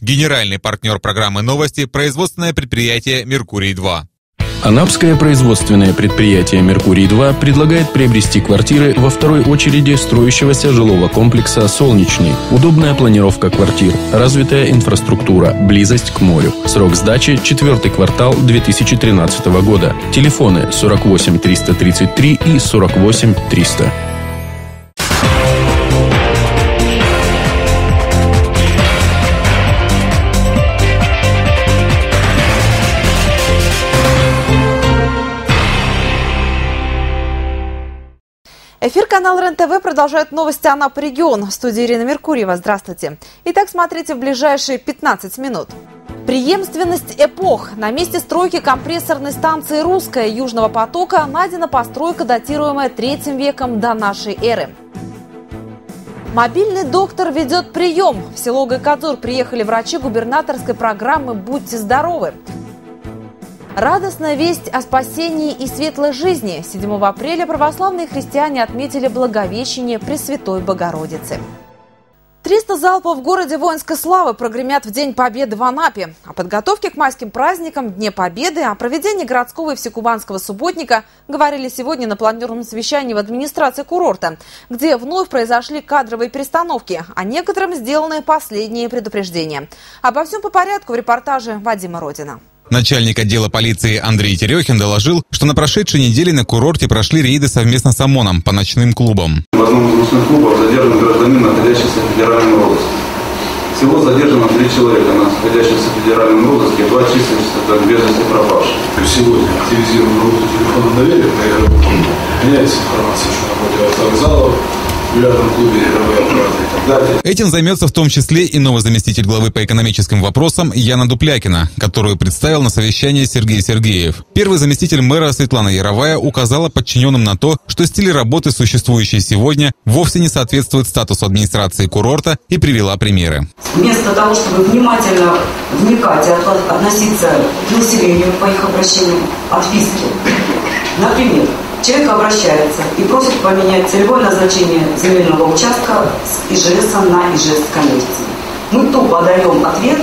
Генеральный партнер программы «Новости» – производственное предприятие «Меркурий-2». Анапское производственное предприятие «Меркурий-2» предлагает приобрести квартиры во второй очереди строящегося жилого комплекса «Солнечный». Удобная планировка квартир, развитая инфраструктура, близость к морю. Срок сдачи – четвертый квартал 2013 года. Телефоны 48 333 и 48 300. Эфир канала РЕН-ТВ продолжает новости Анапа регион. В студии Ирина Меркурьева. Здравствуйте. Итак, смотрите в ближайшие 15 минут. Преемственность эпох. На месте стройки компрессорной станции «Русская» Южного потока найдена постройка, датируемая третьим веком до нашей эры. Мобильный доктор ведет прием. В село Гайкадзур приехали врачи губернаторской программы «Будьте здоровы». Радостная весть о спасении и светлой жизни. 7 апреля православные христиане отметили Благовещение Пресвятой Богородицы. 300 залпов в городе воинской славы прогремят в День Победы в Анапе. О подготовке к майским праздникам, Дне Победы, о проведении городского и всекубанского субботника говорили сегодня на планерном совещании в администрации курорта, где вновь произошли кадровые перестановки, а некоторым сделаны последние предупреждения. Обо всем по порядку в репортаже Вадима Родина. Начальник отдела полиции Андрей Терехин доложил, что на прошедшей неделе на курорте прошли рейды совместно с ОМОНом по ночным клубам. В одном из ночных клубов задержан гражданин, находящийся в федеральном розыске. Всего задержано три человека, находящихся в федеральном розыске, два числящихся как без вести пропавших. Сегодня активизируем работу телефона доверия, меняется информация, что на вокзалов, Этим займется в том числе и новый заместитель главы по экономическим вопросам Яна Дуплякина, которую представил на совещании Сергей Сергеев. Первый заместитель мэра Светлана Яровая указала подчиненным на то, что стиль работы, существующий сегодня, вовсе не соответствует статусу администрации курорта и привела примеры. Вместо того, чтобы внимательно вникать и относиться к населению по их обращениям, отписки, например, человек обращается и просит поменять целевое назначение земельного участка с ИЖС на ИЖС коммерции. Мы тупо даем ответ,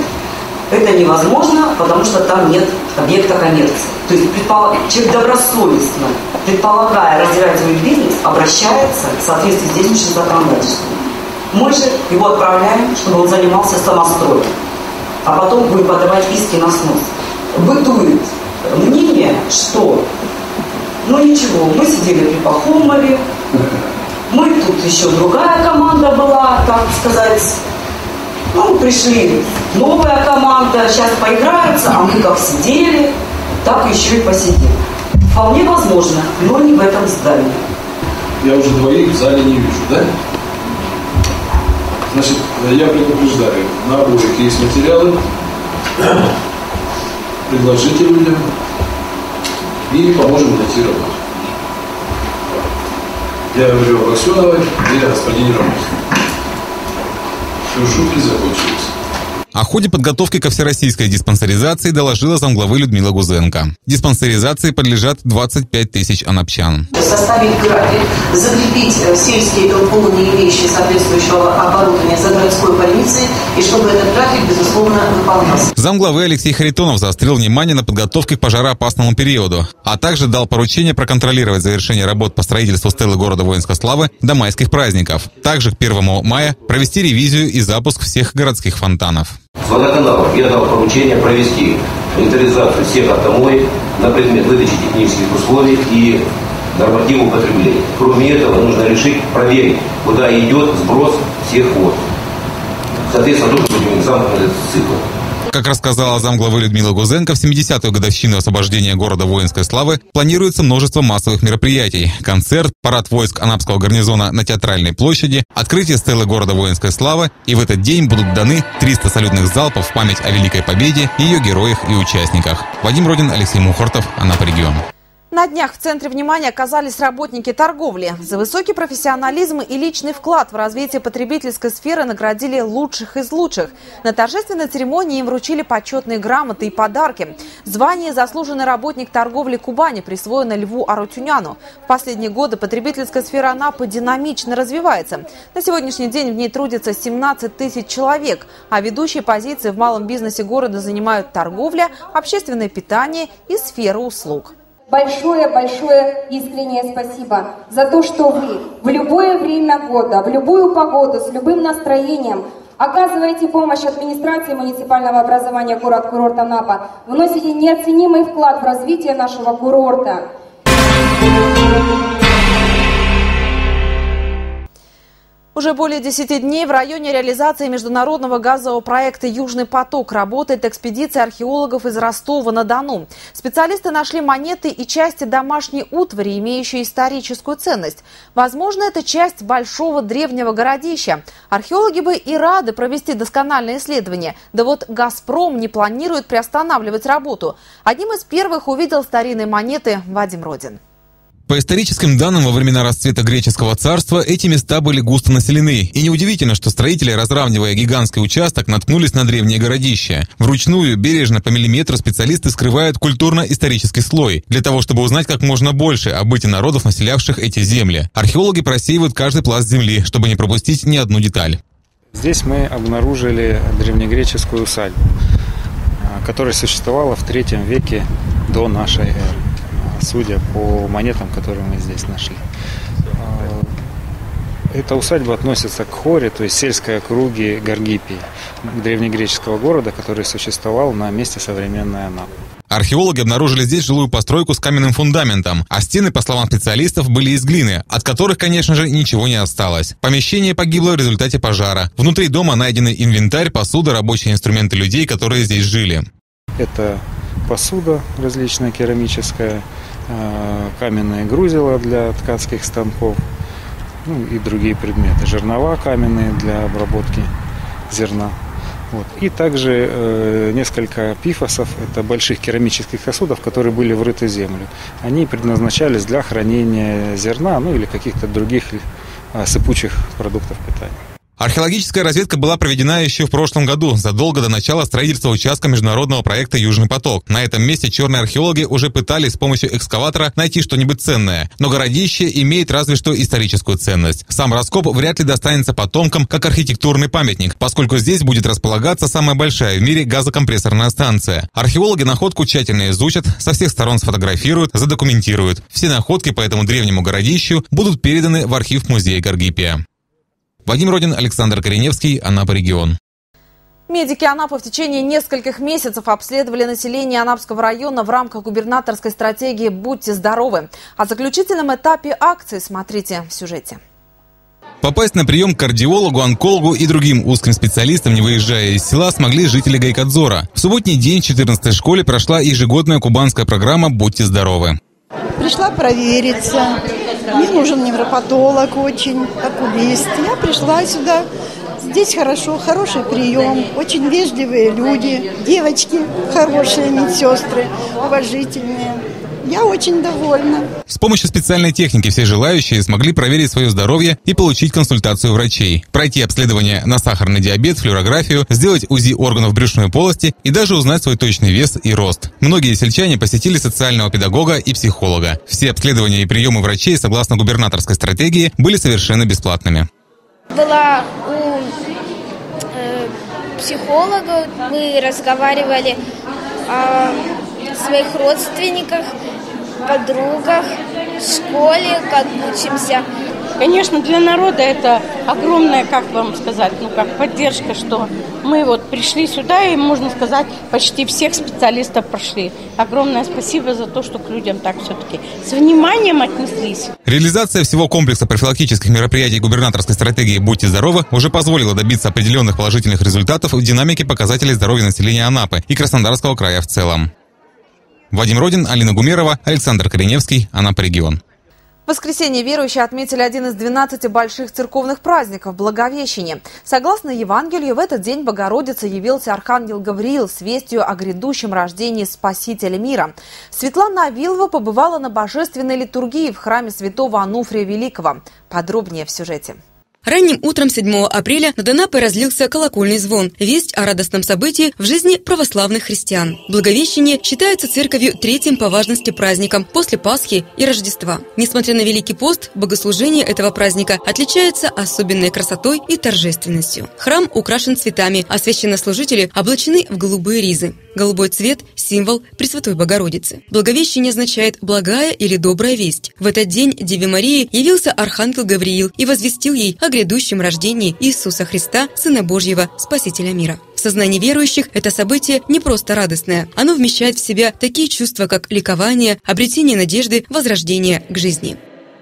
это невозможно, потому что там нет объекта коммерции. То есть человек добросовестно, предполагая развивать свой бизнес, обращается в соответствии с действующим законодательством. Мы же его отправляем, чтобы он занимался самостроем, а потом будем подавать иски на снос. Бытует мнение, что ну ничего, мы сидели при Пахомове, мы тут еще другая команда была, так сказать. Ну, пришли новая команда, сейчас поиграются, а мы как сидели, так еще и посидим. Вполне возможно, но не в этом здании. Я уже двоих в зале не вижу, да? Значит, я предупреждаю, на обоих есть материалы, предложите людям, и поможем работу. Я говорю Аксеновой и господине Рамосе. Все, шутки закончились. О ходе подготовки ко всероссийской диспансеризации доложила замглавы Людмила Гузенко. Диспансеризации подлежат 25 тысяч анапчан. Составить график, закрепить э, сельские торговые, не имеющие соответствующего оборудования за городской больницей, и чтобы этот график, безусловно, выполнялся. Замглавы Алексей Харитонов заострил внимание на подготовке к пожароопасному периоду, а также дал поручение проконтролировать завершение работ по строительству стелы города воинской славы до майских праздников. Также к 1 мая провести ревизию и запуск всех городских фонтанов. Водоканалам я дал поручение провести инвентаризацию всех автомоек на предмет выдачи технических условий и нормативов употребления. Кроме этого, нужно решить, проверить, куда идет сброс всех вод. Соответственно, тоже будем этот цикл. Как рассказала замглавы Людмила Гузенко, в 70-ю годовщину освобождения города воинской славы планируется множество массовых мероприятий. Концерт, парад войск Анапского гарнизона на Театральной площади, открытие стелы города воинской славы, и в этот день будут даны 300 салютных залпов в память о Великой Победе, ее героях и участниках. Вадим Родин, Алексей Мухортов, Анапа регион. На днях в центре внимания оказались работники торговли. За высокий профессионализм и личный вклад в развитие потребительской сферы наградили лучших из лучших. На торжественной церемонии им вручили почетные грамоты и подарки. Звание «Заслуженный работник торговли Кубани» присвоено Льву Арутюняну. В последние годы потребительская сфера Анапы динамично развивается. На сегодняшний день в ней трудится 17 тысяч человек, а ведущие позиции в малом бизнесе города занимают торговля, общественное питание и сфера услуг большое-большое искреннее спасибо за то, что вы в любое время года, в любую погоду, с любым настроением оказываете помощь администрации муниципального образования город-курорт Анапа, вносите неоценимый вклад в развитие нашего курорта. Уже более 10 дней в районе реализации международного газового проекта «Южный поток» работает экспедиция археологов из Ростова-на-Дону. Специалисты нашли монеты и части домашней утвари, имеющие историческую ценность. Возможно, это часть большого древнего городища. Археологи бы и рады провести доскональное исследование. Да вот «Газпром» не планирует приостанавливать работу. Одним из первых увидел старинные монеты Вадим Родин. По историческим данным, во времена расцвета греческого царства эти места были густо населены. И неудивительно, что строители, разравнивая гигантский участок, наткнулись на древнее городище. Вручную, бережно, по миллиметру специалисты скрывают культурно-исторический слой, для того, чтобы узнать как можно больше о быте народов, населявших эти земли. Археологи просеивают каждый пласт земли, чтобы не пропустить ни одну деталь. Здесь мы обнаружили древнегреческую усадьбу, которая существовала в третьем веке до нашей эры судя по монетам, которые мы здесь нашли. А, эта усадьба относится к Хоре, то есть сельской округе Гаргипии, древнегреческого города, который существовал на месте современной Анапы. Археологи обнаружили здесь жилую постройку с каменным фундаментом, а стены, по словам специалистов, были из глины, от которых, конечно же, ничего не осталось. Помещение погибло в результате пожара. Внутри дома найдены инвентарь, посуда, рабочие инструменты людей, которые здесь жили. Это посуда различная керамическая, каменные грузила для ткацких станков, ну и другие предметы, жернова каменные для обработки зерна. Вот. И также э, несколько пифосов, это больших керамических сосудов, которые были врыты в землю. Они предназначались для хранения зерна, ну или каких-то других э, сыпучих продуктов питания. Археологическая разведка была проведена еще в прошлом году, задолго до начала строительства участка международного проекта «Южный поток». На этом месте черные археологи уже пытались с помощью экскаватора найти что-нибудь ценное. Но городище имеет разве что историческую ценность. Сам раскоп вряд ли достанется потомкам как архитектурный памятник, поскольку здесь будет располагаться самая большая в мире газокомпрессорная станция. Археологи находку тщательно изучат, со всех сторон сфотографируют, задокументируют. Все находки по этому древнему городищу будут переданы в архив музея Гаргипия. Вадим Родин, Александр Кореневский, Анапа регион. Медики Анапы в течение нескольких месяцев обследовали население Анапского района в рамках губернаторской стратегии «Будьте здоровы». О заключительном этапе акции смотрите в сюжете. Попасть на прием к кардиологу, онкологу и другим узким специалистам, не выезжая из села, смогли жители Гайкадзора. В субботний день в 14 школе прошла ежегодная кубанская программа «Будьте здоровы». Пришла провериться. Мне нужен невропатолог очень, окулист. Я пришла сюда. Здесь хорошо, хороший прием, очень вежливые люди, девочки хорошие, медсестры, уважительные. Я очень довольна. С помощью специальной техники все желающие смогли проверить свое здоровье и получить консультацию врачей, пройти обследование на сахарный диабет, флюорографию, сделать УЗИ органов брюшной полости и даже узнать свой точный вес и рост. Многие сельчане посетили социального педагога и психолога. Все обследования и приемы врачей, согласно губернаторской стратегии, были совершенно бесплатными. Была у э, психолога, мы разговаривали о своих родственниках, подругах, в школе, как учимся. Конечно, для народа это огромная, как вам сказать, ну как поддержка, что мы вот пришли сюда и, можно сказать, почти всех специалистов прошли. Огромное спасибо за то, что к людям так все-таки с вниманием отнеслись. Реализация всего комплекса профилактических мероприятий губернаторской стратегии «Будьте здоровы» уже позволила добиться определенных положительных результатов в динамике показателей здоровья населения Анапы и Краснодарского края в целом. Вадим Родин, Алина Гумерова, Александр Кореневский, Анапа регион. В воскресенье верующие отметили один из 12 больших церковных праздников – Благовещение. Согласно Евангелию, в этот день Богородице явился Архангел Гавриил с вестью о грядущем рождении Спасителя мира. Светлана Авилова побывала на божественной литургии в храме святого Ануфрия Великого. Подробнее в сюжете. Ранним утром 7 апреля над Анапой разлился колокольный звон. Весть о радостном событии в жизни православных христиан. Благовещение считается церковью третьим по важности праздником после Пасхи и Рождества. Несмотря на Великий пост, богослужение этого праздника отличается особенной красотой и торжественностью. Храм украшен цветами, а священнослужители облачены в голубые ризы. Голубой цвет – символ Пресвятой Богородицы. Благовещение означает «благая» или «добрая весть». В этот день Деве Марии явился Архангел Гавриил и возвестил ей о грядущем рождении Иисуса Христа, Сына Божьего, Спасителя мира. В сознании верующих это событие не просто радостное. Оно вмещает в себя такие чувства, как ликование, обретение надежды, возрождение к жизни.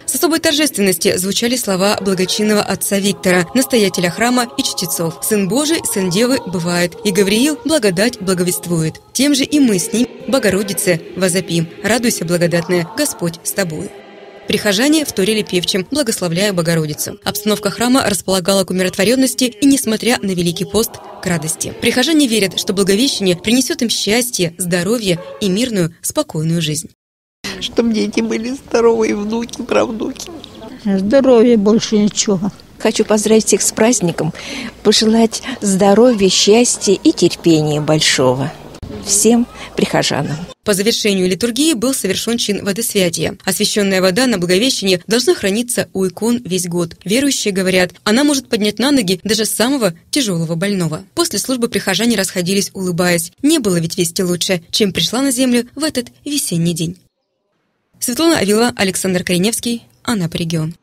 С особой торжественности звучали слова благочинного отца Виктора, настоятеля храма и чтецов. «Сын Божий, сын Девы бывает, и Гавриил благодать благовествует. Тем же и мы с ним, Богородице, возопим. Радуйся, благодатная, Господь с тобой». Прихожане вторили певчим, благословляя Богородицу. Обстановка храма располагала к умиротворенности и, несмотря на Великий пост, к радости. Прихожане верят, что Благовещение принесет им счастье, здоровье и мирную, спокойную жизнь чтобы дети были здоровые, внуки, правнуки. Здоровья больше ничего. Хочу поздравить всех с праздником, пожелать здоровья, счастья и терпения большого всем прихожанам. По завершению литургии был совершен чин водосвятия. Освященная вода на Благовещение должна храниться у икон весь год. Верующие говорят, она может поднять на ноги даже самого тяжелого больного. После службы прихожане расходились, улыбаясь. Не было ведь вести лучше, чем пришла на землю в этот весенний день. Светлана Авила, Александр Кореневский, Анапа регион.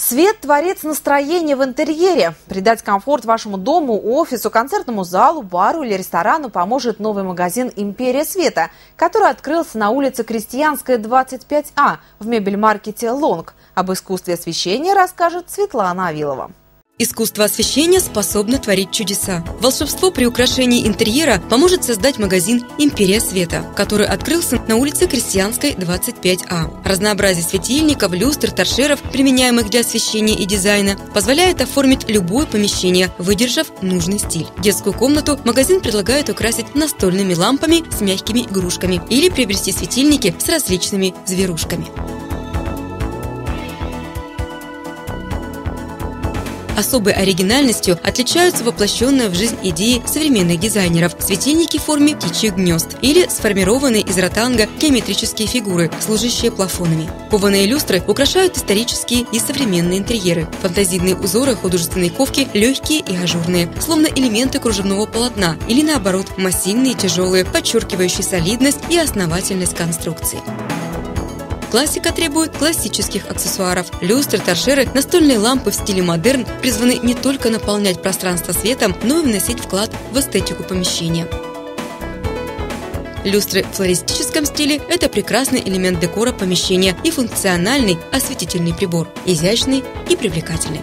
Свет – творец настроения в интерьере. Придать комфорт вашему дому, офису, концертному залу, бару или ресторану поможет новый магазин «Империя света», который открылся на улице Крестьянская, 25А в мебель-маркете «Лонг». Об искусстве освещения расскажет Светлана Авилова. Искусство освещения способно творить чудеса. Волшебство при украшении интерьера поможет создать магазин «Империя света», который открылся на улице Крестьянской, 25А. Разнообразие светильников, люстр, торшеров, применяемых для освещения и дизайна, позволяет оформить любое помещение, выдержав нужный стиль. Детскую комнату магазин предлагает украсить настольными лампами с мягкими игрушками или приобрести светильники с различными зверушками. Особой оригинальностью отличаются воплощенные в жизнь идеи современных дизайнеров – светильники в форме птичьих гнезд или сформированные из ротанга геометрические фигуры, служащие плафонами. Кованые люстры украшают исторические и современные интерьеры. Фантазийные узоры художественной ковки легкие и ажурные, словно элементы кружевного полотна или наоборот массивные и тяжелые, подчеркивающие солидность и основательность конструкции. Классика требует классических аксессуаров. Люстры, торшеры, настольные лампы в стиле модерн призваны не только наполнять пространство светом, но и вносить вклад в эстетику помещения. Люстры в флористическом стиле – это прекрасный элемент декора помещения и функциональный осветительный прибор, изящный и привлекательный.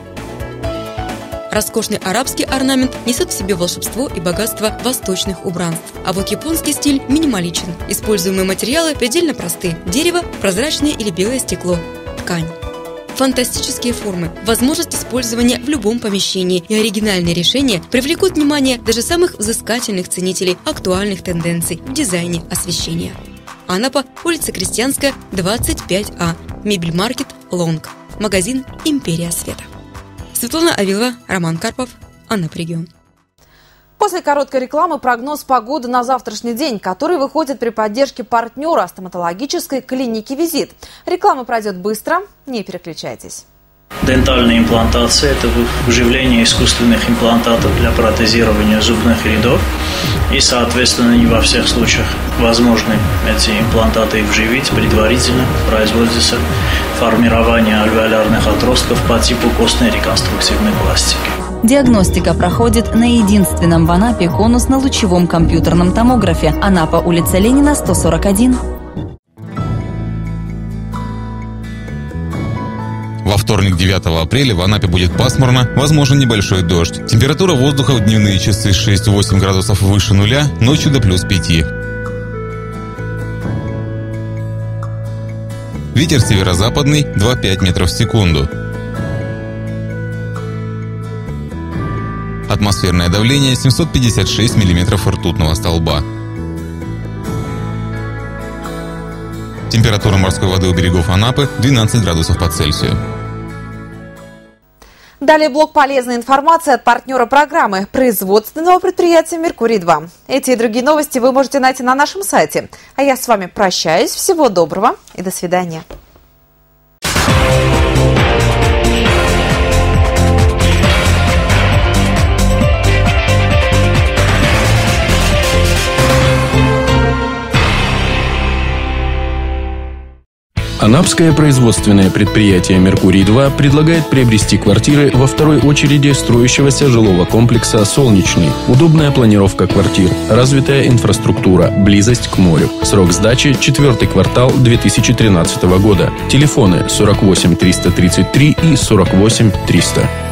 Роскошный арабский орнамент несет в себе волшебство и богатство восточных убранств. А вот японский стиль минималичен. Используемые материалы предельно просты. Дерево, прозрачное или белое стекло, ткань. Фантастические формы, возможность использования в любом помещении и оригинальные решения привлекут внимание даже самых взыскательных ценителей актуальных тенденций в дизайне освещения. Анапа, улица Крестьянская, 25А, мебель-маркет «Лонг», магазин «Империя света». Светлана Авилова, Роман Карпов, Анна Пригион. После короткой рекламы прогноз погоды на завтрашний день, который выходит при поддержке партнера стоматологической клиники «Визит». Реклама пройдет быстро, не переключайтесь. Дентальная имплантация – это вживление искусственных имплантатов для протезирования зубных рядов. И, соответственно, не во всех случаях возможны эти имплантаты вживить. Предварительно производится формирование альвеолярных отростков по типу костной реконструктивной пластики. Диагностика проходит на единственном в Анапе конусно-лучевом компьютерном томографе. Анапа, улица Ленина, 141. Во вторник, 9 апреля, в Анапе будет пасмурно, возможен небольшой дождь. Температура воздуха в дневные часы 6-8 градусов выше нуля, ночью до плюс 5. Ветер северо-западный 2,5 метров в секунду. Атмосферное давление 756 миллиметров ртутного столба. Температура морской воды у берегов Анапы 12 градусов по Цельсию. Далее блок полезной информации от партнера программы производственного предприятия «Меркурий-2». Эти и другие новости вы можете найти на нашем сайте. А я с вами прощаюсь. Всего доброго и до свидания. Анапское производственное предприятие «Меркурий-2» предлагает приобрести квартиры во второй очереди строящегося жилого комплекса «Солнечный». Удобная планировка квартир, развитая инфраструктура, близость к морю. Срок сдачи – четвертый квартал 2013 года. Телефоны 48 333 и 48 300.